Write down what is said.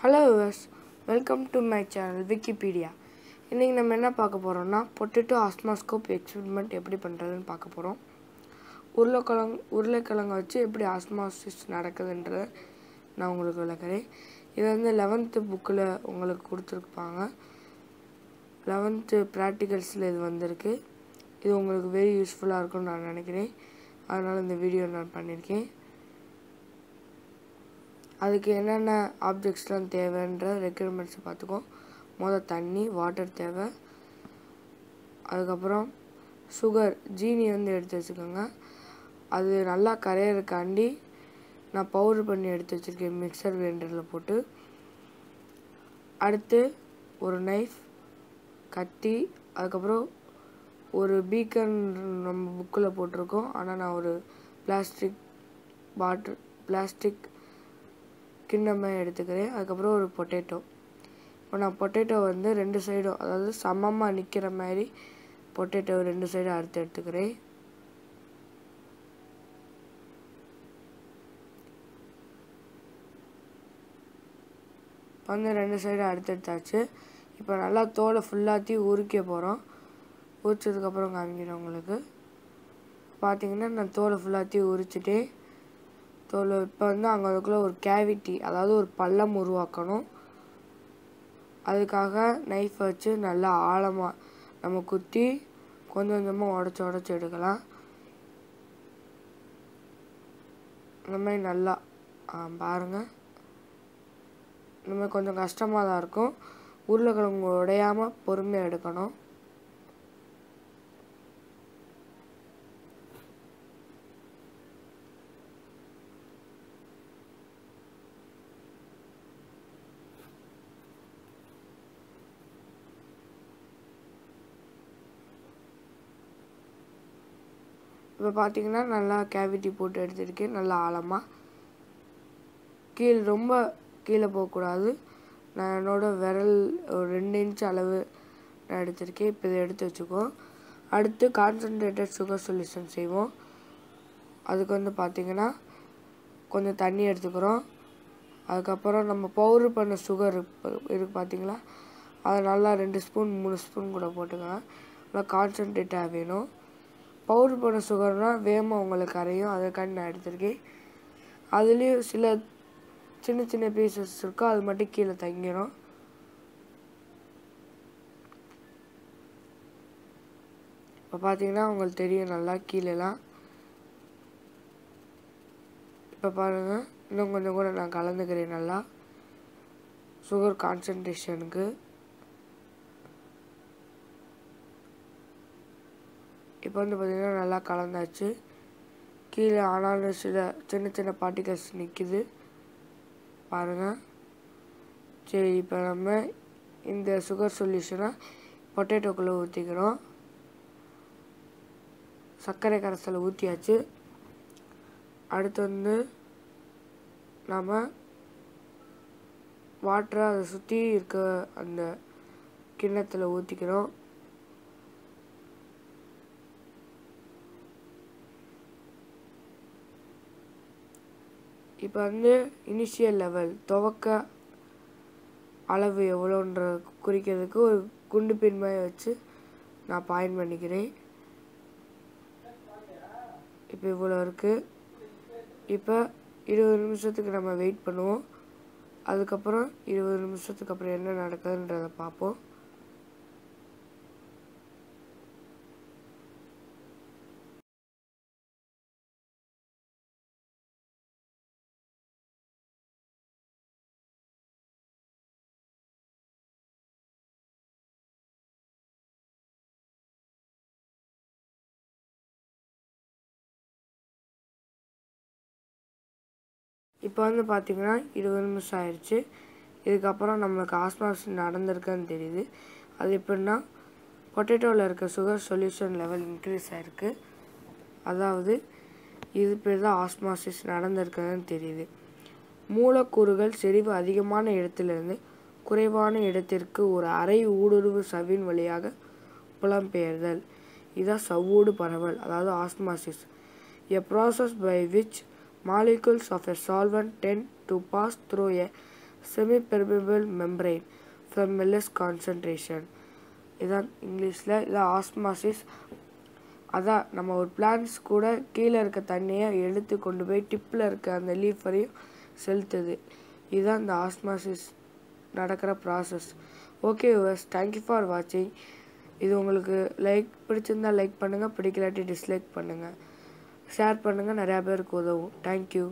Hello viewers welcome to my channel Wikipedia இன்றைக்கி நம்ம என்ன பார்க்க போகிறோம்னா பொட்டேட்டோ ஆஸ்மாஸ்கோப் எக்ஸ்பெரிமெண்ட் எப்படி பண்ணுறதுன்னு பார்க்க போகிறோம் உருளைக்கிழங்கு உருளைக்கிழங்கை வச்சு எப்படி ஆஸ்மாசிஸ் நடக்குதுன்றத நான் உங்களுக்கு விளக்குறேன். இது வந்து லெவன்த்து புக்கில் உங்களுக்கு கொடுத்துருப்பாங்க. லெவன்த்து ப்ராக்டிகல்ஸில் இது வந்திருக்கு. இது உங்களுக்கு வெரி யூஸ்ஃபுல்லாக இருக்கும்னு நான் நினைக்கிறேன். அதனால் இந்த வீடியோ நான் பண்ணியிருக்கேன். அதுக்கு என்னென்ன ஆப்ஜெக்ட்ஸ்லாம் தேவைன்ற ரெக்யர்மெண்ட்ஸை பார்த்துக்கோ மொதல் தண்ணி வாட்டர் தேவை. அதுக்கப்புறம் சுகர் ஜீனி வந்து எடுத்து வச்சுக்கோங்க. அது நல்லா கரையிறக்காண்டி நான் பவுடர் பண்ணி எடுத்து வச்சுருக்கேன் மிக்சர் கிரைண்டரில் போட்டு. அடுத்து ஒரு நைஃப் கத்தி அதுக்கப்புறம் ஒரு பீக்கன் நம்ம புக்கில் போட்டிருக்கோம். ஆனால் நான் ஒரு பிளாஸ்டிக் பாட்டில் பிளாஸ்டிக் கிண்ணமாக எடுத்துக்கிறேன். அதுக்கப்புறம் ஒரு பொட்டேட்டோ இப்போ நான் பொட்டேட்டோ வந்து ரெண்டு சைடும் அதாவது சமமாக நிற்கிற மாதிரி பொட்டேட்டோ ரெண்டு சைடும் அறுத்து எடுத்துக்கிறேன். வந்து ரெண்டு சைடும் அறுத்து எடுத்தாச்சு. இப்போ நல்லா தோலை ஃபுல்லாத்தையும் உரிக்க போகிறோம் உரிச்சதுக்கப்புறம் காமிக்கிறேன் உங்களுக்கு. பார்த்தீங்கன்னா நான் தோலை ஃபுல்லாத்தையும் உரிச்சிட்டேன். தோல் இப்போ வந்து அங்கே அதுக்குள்ளே ஒரு கேவிட்டி அதாவது ஒரு பள்ளம் உருவாக்கணும். அதுக்காக நைஃப் வச்சு நல்லா ஆழமாக நம்ம குத்தி கொஞ்சம் கொஞ்சமாக உடச்சி உடச்சி எடுக்கலாம். இந்த மாதிரி நல்லா பாருங்கள் இந்த மாதிரி கொஞ்சம் கஷ்டமாக தான் இருக்கும். உருளைக்கிழங்கு உடையாமல் பொறுமையாக எடுக்கணும். இப்போ பார்த்தீங்கன்னா நல்லா கேவிட்டி போட்டு எடுத்துருக்கேன். நல்லா ஆழமாக கீழே ரொம்ப கீழே போகக்கூடாது. நான் என்னோடய விரல் ஒரு ரெண்டு இன்ச் அளவு நான் எடுத்திருக்கேன். இப்போ இதை எடுத்து வச்சுக்கோ அடுத்து கான்சன்ட்ரேட்டட் சுகர் சொல்யூஷன் செய்வோம். அதுக்கு வந்து பார்த்திங்கன்னா கொஞ்சம் தண்ணி எடுத்துக்கிறோம். அதுக்கப்புறம் நம்ம பவுடர் பண்ண சுகர் இருக்குது பார்த்தீங்களா? அதை நல்லா ரெண்டு ஸ்பூன் மூணு ஸ்பூன் கூட போட்டுக்கலாம். நல்லா கான்சன்ட்ரேட்டாக வேணும். பவுடர் பண்ண சுகர்னால் வேகமாக உங்களுக்கு கரையும் அதுக்காண்டி நான் எடுத்திருக்கேன். அதுலேயும் சில சின்ன சின்ன பீசஸ் இருக்கோ அது மட்டும் கீழே தங்கிடும் இப்போ பார்த்தீங்கன்னா உங்களுக்கு தெரியும் நல்லா கீழேலாம். இப்போ பாருங்கள் இன்னும் கொஞ்சம் கூட நான் கலந்துக்கிறேன் நல்லா. சுகர் கான்சன்ட்ரேஷனுக்கு இப்போ வந்து பார்த்திங்கன்னா நல்லா கலந்தாச்சு. கீழே ஆனாலும் சில சின்ன சின்ன பார்ட்டிகல்ஸ் நிற்கிது பாருங்கள் சரி இப்போ நம்ம இந்த சுகர் சொல்யூஷனை பொட்டேட்டோக்குள்ளே ஊற்றிக்கிறோம் சர்க்கரை கரைசலை ஊற்றியாச்சு அடுத்து வந்து நாம் வாட்டரை அதை சுற்றி இருக்க அந்த கிண்ணத்தில் ஊற்றிக்கிறோம் இப்போ வந்து இனிஷியல் லெவல் துவக்க அளவு எவ்வளோன்ற குறிக்கிறதுக்கு ஒரு குண்டு பின்மையை வச்சு நான் பாயிண்ட் பண்ணிக்கிறேன். இப்போ இவ்வளோ இருக்குது இப்போ இருபது நிமிஷத்துக்கு நம்ம வெயிட் பண்ணுவோம். அதுக்கப்புறம் இருபது நிமிஷத்துக்கு அப்புறம் என்ன நடக்குதுன்றதை பார்ப்போம். இப்போ வந்து பார்த்திங்கன்னா இருபது நிமிஷம் ஆயிடுச்சு இதுக்கப்புறம் நம்மளுக்கு ஆஸ்மாஸ் நடந்திருக்குன்னு தெரியுது. அது எப்படின்னா பொட்டேட்டோவில் இருக்க சுகர் சொல்யூஷன் லெவல் இன்க்ரீஸ் ஆகிருக்கு அதாவது இது பேர் தான் ஆஸ்மாசிஸ் நடந்திருக்குதுன்னு தெரியுது. மூலக்கூறுகள் செறிவு அதிகமான இடத்திலிருந்து குறைவான இடத்திற்கு ஒரு அரை ஊடுருவு சவ்வின் வழியாக புலம்பெயர்தல். இதுதான் சவ்வூடு பரவல் அதாவது osmosis. A process by which molecules of a solvent tend to pass through a semi membrane from from less concentration இதான் இங்கிலீஷில் இதான் ஆஸ்மாசிஸ் அதான் நம்ம ஒரு பிளான்ஸ் கூட கீழே இருக்க தண்ணியை எடுத்து கொண்டு போய் டிப்பில் இருக்க அந்த லீஃப் வரையும் செலுத்துது. இதுதான் இந்த ஆஸ்மாசிஸ் நடக்கிற process okay yours thank you for வாட்சிங் இது உங்களுக்கு லைக் பிடிச்சிருந்தா லைக் பண்ணுங்கள் பிடிக்கலாட்டி டிஸ்லைக் பண்ணுங்கள் ஷேர் பண்ணுங்கள் நிறையா பேருக்கு உதவும். தேங்க்யூ